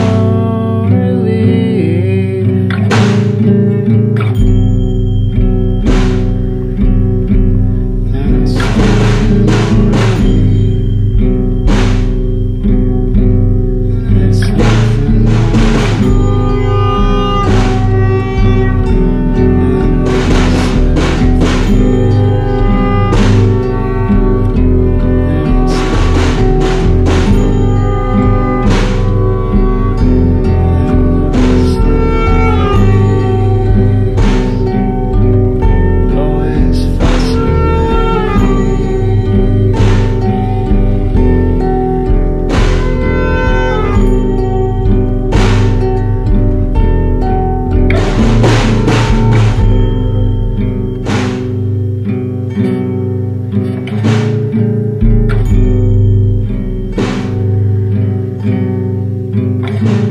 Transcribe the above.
Thank you. you.